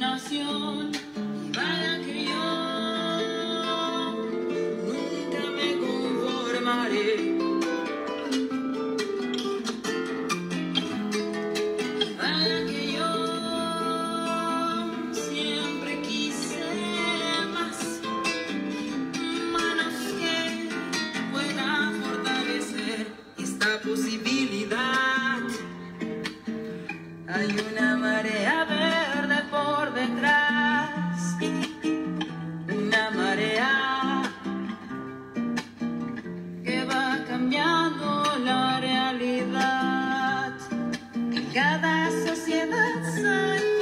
pasión. Y vaya que yo nunca me conformaré. Vaya que yo siempre quise más, manos que puedan fortalecer esta posibilidad. Hay una marea Cada sociedad sabe.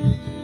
Bye.